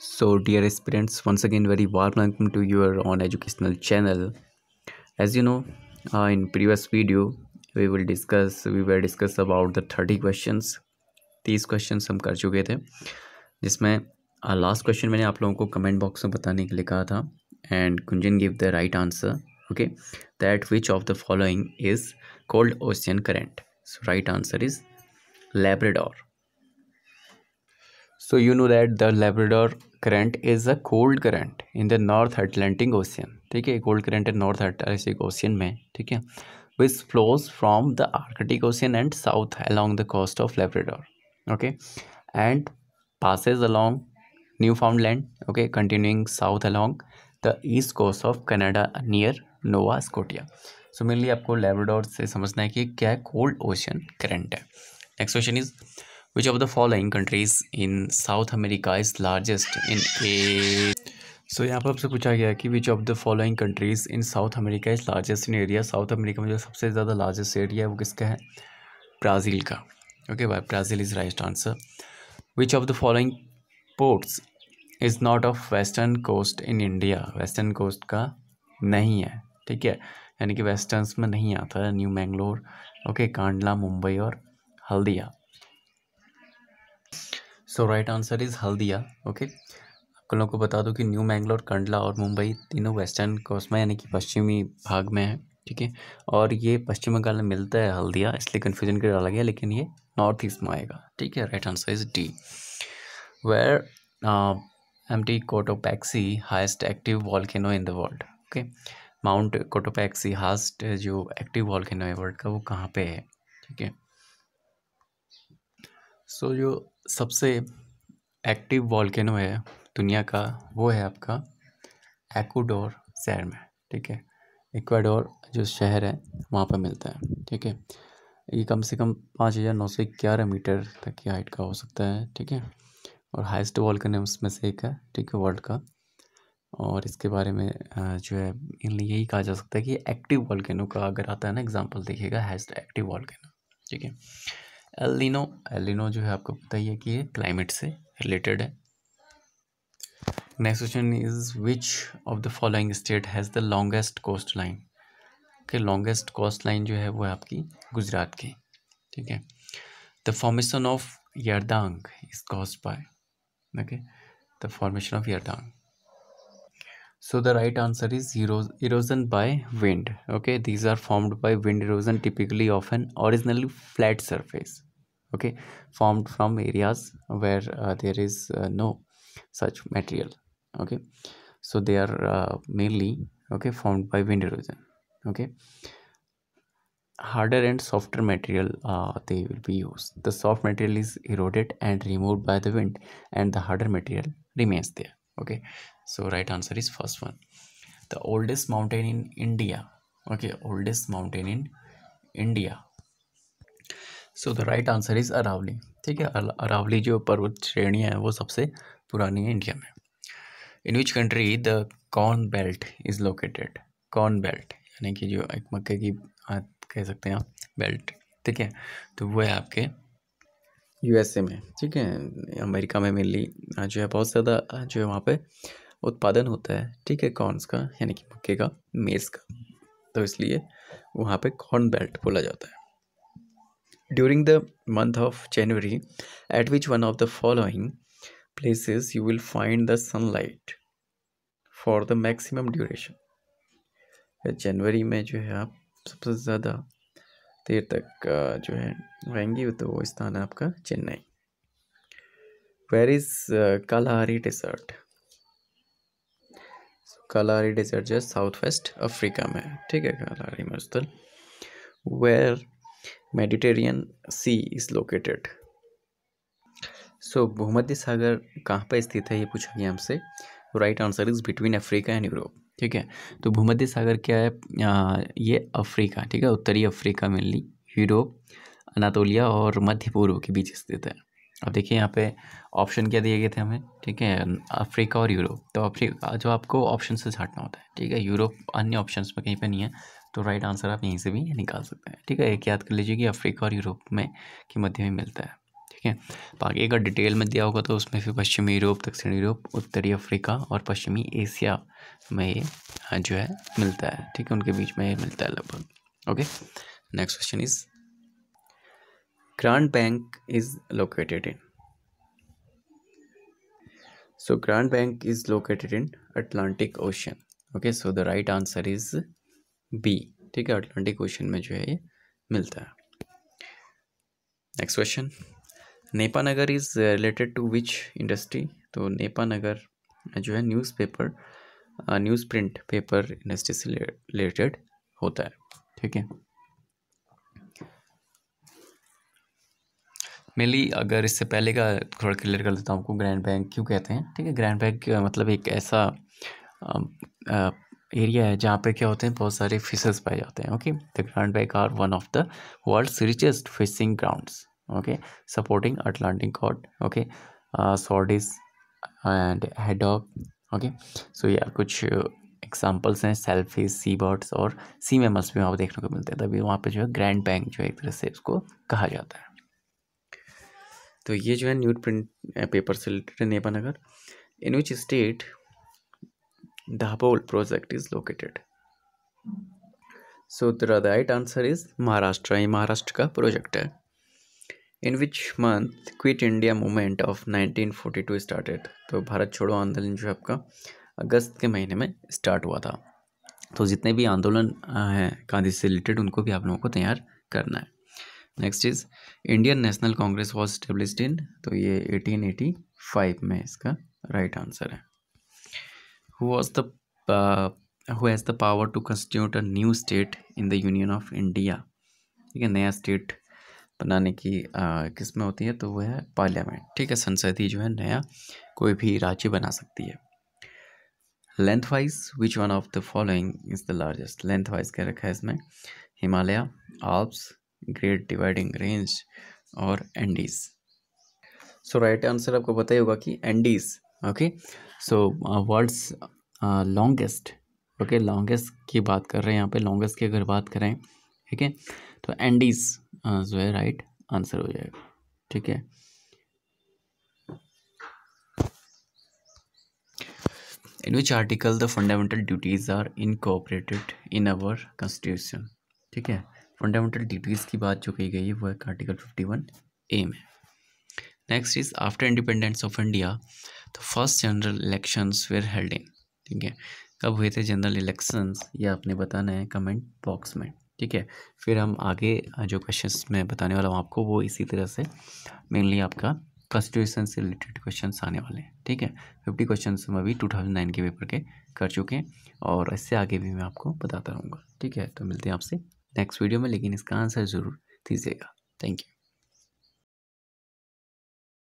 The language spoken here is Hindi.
So dear aspirants once again very warm welcome to your own educational channel as you know in previous video we will discuss we were discuss about the thirty question तीस क्वेश्चन हम कर चुके थे, जिसमें लास्ट क्वेश्चन मैंने आप लोगों को कमेंट बॉक्स में बताने के लिए कहा था and Kunjan give the right answer okay that which of the following is cold ocean current so right answer is Labrador so you know that the labrador current is a cold current in the north atlantic ocean ठीक है? कोल्ड करंट है नॉर्थ अटलांटिक ओशियन में, ठीक है? Which flows from the Arctic ocean and south along the coast of Labrador okay and passes along Newfoundland okay continuing south along the east coast of Canada near Nova Scotia so mainly आपको लेब्रेडोर से समझना है कि क्या कोल्ड ओशियन करंट है। Next question is which of the following countries in South America is largest in a? So यहाँ पर आपसे पूछा गया कि which of the following countries in South America is largest in area South America में जो सबसे ज़्यादा लार्जेस्ट एरिया है वो किसका है? ब्राज़ील का। ओके भाई Brazil is right answer which of the following ports is not of western coast in India western coast का नहीं है, ठीक है? यानी कि वेस्टर्नस में नहीं आता है। न्यू मैंगलोर ओके कांडला मुंबई और Haldia so right answer is Haldia okay आप लोगों को बता दूँ कि न्यू मैंगलोर कंडला और मुंबई तीनों वेस्टर्न कोस्ट में, यानी कि पश्चिमी भाग में है, ठीक है? और ये पश्चिम बंगाल में मिलता है हल्दिया, इसलिए कन्फ्यूज़न कर डाला गया, लेकिन ये नॉर्थ ईस्ट में आएगा, ठीक है? Right answer is D where M T Cotopaxi highest active volcano in the world okay mount Cotopaxi highest जो एक्टिव वॉल्केनो है वर्ल्ड का, वो कहाँ पे है, ठीक है? सो जो सबसे एक्टिव वॉल्केनो है दुनिया का, वो है आपका एक्वाडोर शहर में, ठीक है? इक्वाडोर जो शहर है, वहाँ पर मिलता है, ठीक है? ये कम से कम पाँच हज़ार नौ सौ ग्यारह मीटर तक की हाइट का हो सकता है, ठीक है? और हाइस्ट वॉल्केनो उसमें से एक है, ठीक है? वर्ल्ड का। और इसके बारे में जो है यही कहा जा सकता है कि एक्टिव वॉल्केनो का अगर आता है ना एग्जांपल देखिएगा हैज़ एक्टिव वॉल्केनो ठीक है? एलिनो एलिनो जो है आपको पता ही है कि ये क्लाइमेट से रिलेटेड है। Next question is which of the following state has the longest coast line के लॉन्गेस्ट कोस्ट लाइन जो है वो है आपकी गुजरात की, ठीक है? The formation of yardang is cause by okay the formation of yardang so the right answer is erosion by wind. Okay these are formed by wind erosion typically of an originally flat surface. Okay formed from areas where uh, there is uh, no such material. Okay so they are uh, mainly okay formed by wind erosion. Okay harder and softer material uh, they will be used. The soft material is eroded and removed by the wind and the harder material remains there okay, so right answer is first one. The oldest mountain in india. Okay, oldest mountain in india. So the right answer is Aravalli ठीक है अरावली जो पर्वत श्रेणियाँ हैं, वो सबसे पुरानी है इंडिया में। In which country the corn belt is located corn belt यानी कि जो एक मक्के की कह सकते हैं आप बेल्ट ठीक है तो वो है आपके यूएसए में, ठीक है? अमेरिका में मेनली जो है बहुत ज़्यादा जो है वहाँ पर उत्पादन होता है, ठीक है कॉर्नस का, यानी कि मक्के का मेज का। तो इसलिए वहाँ पे कॉर्न बेल्ट बोला जाता है। During the month of January at which one of the following places you will find the sunlight for the maximum duration जनवरी में जो है आप सबसे ज़्यादा देर तक जो है, रहेंगी तो वो स्थान है आपका Chennai. Where is Kalahari desert Kalahari desert जो साउथ वेस्ट अफ्रीका में ठीक है कालाहारी मरुस्थल where Mediterranean sea is located so भूमध्य सागर कहाँ पर स्थित है, ये पूछा गया हमसे। Right answer is between Africa and Europe ठीक है? तो भूमध्य सागर क्या है? ये अफ्रीका, ठीक है? उत्तरी अफ्रीका मेनली यूरोप, अनातोलिया और मध्य पूर्व के बीच स्थित है। अब देखिए यहाँ पे ऑप्शन क्या दिए गए थे हमें? ठीक है, अफ्रीका और यूरोप। तो अफ्रीका, जो आपको ऑप्शन से छाटना होता है, ठीक है? यूरोप अन्य ऑप्शन में कहीं पे नहीं है तो राइट आंसर आप यहीं से भी निकाल सकते हैं। ठीक है? एक याद कर लीजिए कि अफ्रीका और यूरोप में के मध्य में मिलता है। ठीक है? बाकी अगर डिटेल में दिया होगा तो उसमें फिर पश्चिमी यूरोप, दक्षिण यूरोप, उत्तरी अफ्रीका और पश्चिमी एशिया में ये जो है, मिलता है। ठीक है? उनके बीच में ये मिलता है लगभग। Okay? Next question is Grand Bank is located in so, grand bank is located in atlantic ocean. Okay, so the right answer is b. ठीक है? अटलांटिक ओशन में जो है ये मिलता है। Next question Nepanagar is related to which industry तो नेपा नगर जो है newspaper news print paper industry से रिलेटेड होता है, ठीक है? मेनली अगर इससे पहले का थोड़ा क्लियर कर देता हूँ आपको ग्रैंड बैंक क्यों कहते हैं, ठीक है? ग्रैंड बैंक मतलब एक ऐसा एरिया है जहाँ पे क्या होते हैं, बहुत सारे फिशेस पाए जाते हैं okay the Grand Bank are one of the world's richest fishing grounds okay supporting Atlantic cod okay सॉडिस and haddock okay so या कुछ एग्जाम्पल्स हैं. सेल्फिस सी बर्ड्स और सी मेमल्स भी वहाँ पर देखने को मिलते हैं. तभी वहाँ पे जो है ग्रैंड बैंक जो है, एक तरह से उसको कहा जाता है. तो ये जो है न्यूट प्रिंट पेपर से रिलेटेड है Nepanagar in which state Dabhol project is located so the right answer is Maharashtra ये महाराष्ट्र का प्रोजेक्ट है. In which month Quit India Movement of 1942 started तो भारत छोड़ो, आंदोलन जो है आपका, अगस्त के महीने में स्टार्ट हुआ था। तो जितने भी आंदोलन हैं, गांधी से रिलेटेड उनको भी आप लोगों को तैयार करना है। Next is Indian National Congress was established in तो ये 1885 में इसका राइट आंसर है। Who was the who has the power to constitute a new state in the union of India ठीक है, नया स्टेट बनाने की किस्में होती है तो वो है पार्लियामेंट। ठीक है, संसदीय जो है, नया कोई भी राज्य बना सकती है। Lengthwise which one of the following is the largest lengthwise क्या रखा है इसमें, Himalaya Alps Great Dividing Range और एंडीज सो राइट आंसर आपको पता ही होगा कि Andes okay so world's longest okay longest की बात कर रहे हैं यहाँ पे लॉन्गेस्ट की अगर बात करें, ठीक है? तो एंडीज जो है राइट आंसर हो जाएगा। ठीक है? In which article the fundamental duties are incorporated in our constitution ठीक है? फंडामेंटल ड्यूटीज़ की बात जो कही गई है, वो है आर्टिकल फिफ्टी वन ए में। Next is after independence of India the first general elections were held in ठीक है? कब हुए थे जनरल इलेक्शंस ये आपने बताना है कमेंट बॉक्स में। ठीक है, फिर हम आगे जो क्वेश्चन मैं बताने वाला हूँ आपको, वो इसी तरह से मेनली आपका कॉन्स्टिट्यूशन से रिलेटेड क्वेश्चन आने वाले हैं, ठीक है? फिफ्टी क्वेश्चन हम अभी टू थाउज़ेंड नाइन के पेपर के कर चुके हैं और इससे आगे भी मैं आपको बताता रहूँगा, ठीक है? तो मिलते हैं आपसे नेक्स्ट वीडियो में, लेकिन इसका आंसर ज़रूर दीजिएगा। Thank you